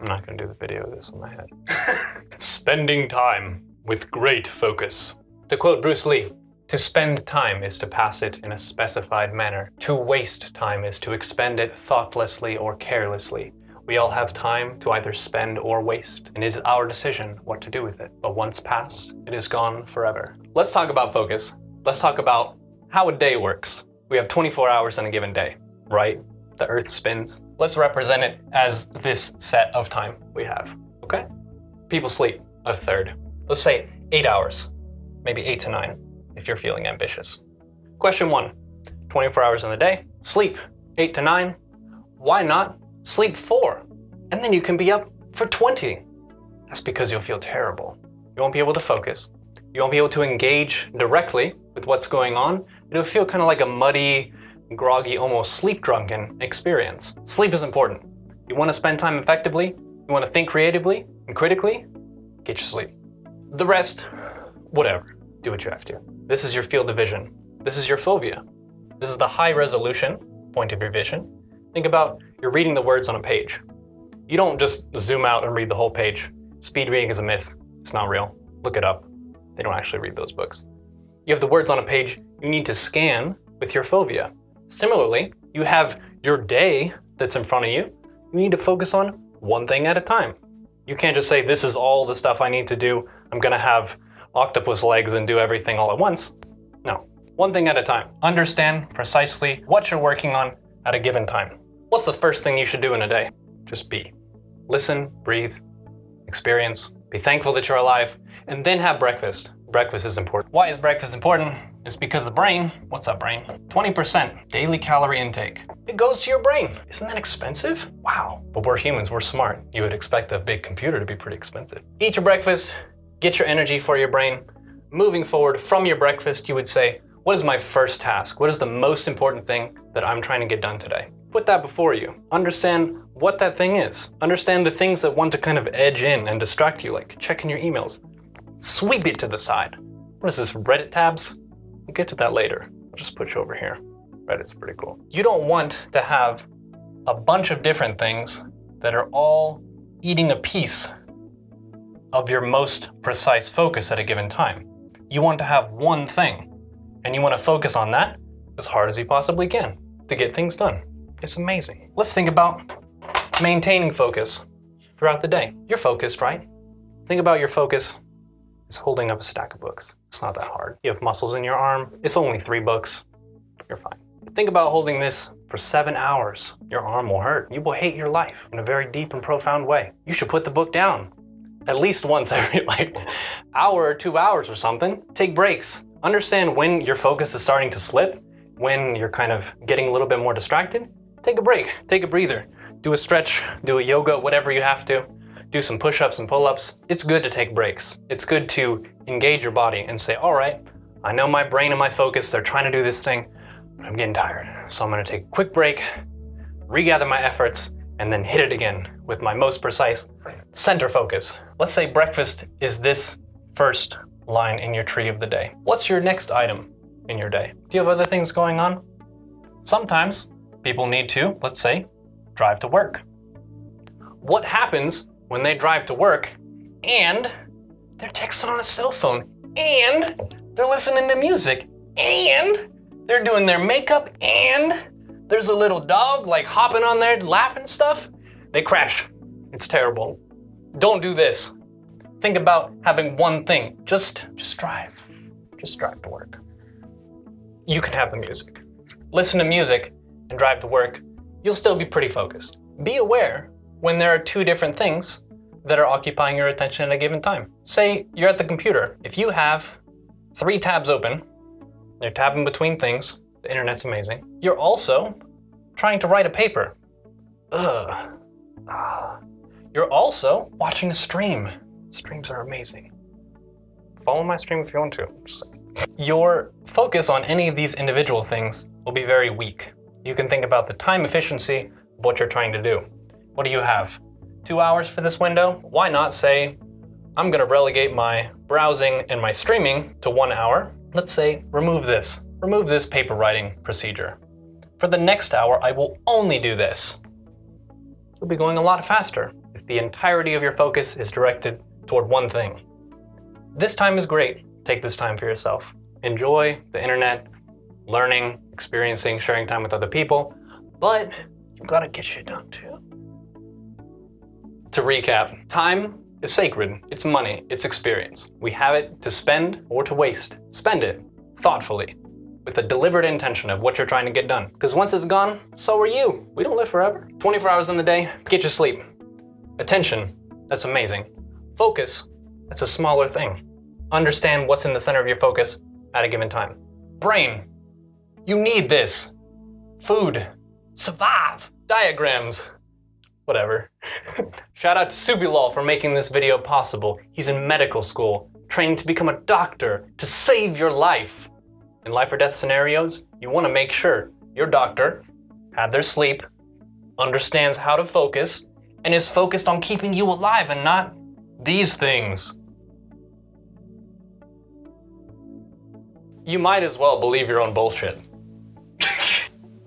I'm not gonna do the video of this in my head. Spending time with great focus. To quote Bruce Lee, to spend time is to pass it in a specified manner. To waste time is to expend it thoughtlessly or carelessly. We all have time to either spend or waste, and it is our decision what to do with it. But once passed, it is gone forever. Let's talk about focus. Let's talk about how a day works. We have 24 hours in a given day, right? The earth spins. Let's represent it as this set of time we have, okay? People sleep a third. Let's say eight hours, maybe eight to nine, if you're feeling ambitious. Question one 24 hours in the day, sleep eight to nine. Why not sleep four? And then you can be up for 20. That's because you'll feel terrible. You won't be able to focus. You won't be able to engage directly with what's going on. It'll feel kind of like a muddy, groggy, almost sleep drunken experience. Sleep is important. You want to spend time effectively, you want to think creatively and critically, get your sleep. The rest, whatever. Do what you have to. This is your field of vision. This is your fovea. This is the high resolution point of your vision. Think about you're reading the words on a page. You don't just zoom out and read the whole page. Speed reading is a myth. It's not real. Look it up. They don't actually read those books. You have the words on a page, you need to scan with your fovea. Similarly, you have your day that's in front of you. You need to focus on one thing at a time. You can't just say, This is all the stuff I need to do. I'm going to have octopus legs and do everything all at once. No, one thing at a time. Understand precisely what you're working on at a given time. What's the first thing you should do in a day? Just be. Listen, breathe, experience, be thankful that you're alive, and then have breakfast. Breakfast is important. Why is breakfast important? It's because the brain, what's up, brain? 20% daily calorie intake. It goes to your brain. Isn't that expensive? Wow. But we're humans, we're smart. You would expect a big computer to be pretty expensive. Eat your breakfast, get your energy for your brain. Moving forward from your breakfast, you would say, What is my first task? What is the most important thing that I'm trying to get done today? Put that before you. Understand what that thing is. Understand the things that want to kind of edge in and distract you, like checking your emails. Sweep it to the side. What is this, Reddit tabs? Get to that later. I'll just put you over here. Reddit's pretty cool. You don't want to have a bunch of different things that are all eating a piece of your most precise focus at a given time. You want to have one thing, and you want to focus on that as hard as you possibly can to get things done. It's amazing. Let's think about maintaining focus throughout the day. You're focused, right? Think about your focus is holding up a stack of books. It's not that hard. You have muscles in your arm. It's only three books. You're fine. Think about holding this for seven hours. Your arm will hurt. You will hate your life in a very deep and profound way. You should put the book down at least once every like hour or two hours or something. Take breaks. Understand when your focus is starting to slip, when you're kind of getting a little bit more distracted. Take a break. Take a breather. Do a stretch, do a yoga, whatever you have to. Do some push ups and pull ups. It's good to take breaks. It's good to engage your body and say, all right, I know my brain and my focus, they're trying to do this thing, but I'm getting tired. So I'm going to take a quick break, regather my efforts, and then hit it again with my most precise center focus. Let's say breakfast is this first line in your tree of the day. What's your next item in your day? Do you have other things going on? Sometimes people need to, let's say, drive to work. What happens when they drive to work and they're texting on a cell phone and they're listening to music and they're doing their makeup and there's a little dog like hopping on their lap and stuff? They crash. It's terrible. Don't do this. Think about having one thing. Just just drive. Just drive to work. You can have the music. Listen to music and drive to work. You'll still be pretty focused. Be aware when there are two different things that are occupying your attention at a given time. Say you're at the computer. If you have three tabs open, you're tabbing between things, the internet's amazing. You're also trying to write a paper. Ugh. Ah. You're also watching a stream. Streams are amazing. Follow my stream if you want to. Your focus on any of these individual things will be very weak. You can think about the time efficiency of what you're trying to do. What do you have? Two hours for this window? Why not say, I'm gonna relegate my browsing and my streaming to one hour. Let's say, remove this. Remove this paper writing procedure. For the next hour, I will only do this. You'll be going a lot faster. If the entirety of your focus is directed toward one thing. This time is great. Take this time for yourself. Enjoy the internet, learning, experiencing, sharing time with other people, but you've gotta get shit done too. To recap, time is sacred. It's money, it's experience. We have it to spend or to waste. Spend it thoughtfully with a deliberate intention of what you're trying to get done. Because once it's gone, so are you. We don't live forever. 24 hours in the day, get your sleep. Attention, that's amazing. Focus, that's a smaller thing. Understand what's in the center of your focus at a given time. Brain, you need this. Food, survive. Diagrams, whatever. Shout out to Subilol for making this video possible. He's in medical school, training to become a doctor to save your life. In life or death scenarios, you want to make sure your doctor had their sleep, understands how to focus, and is focused on keeping you alive and not these things. You might as well believe your own bullshit.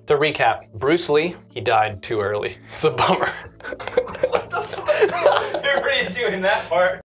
To recap, Bruce Lee, he died too early. It's a bummer. You're that part.